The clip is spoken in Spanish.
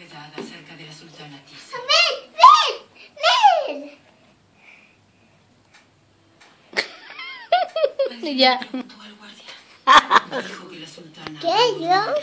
novedad acerca de la sultana Tisa. ¡Ven! ¡Ven! ¡Ven! Ya. ¿Qué? ¿Yo?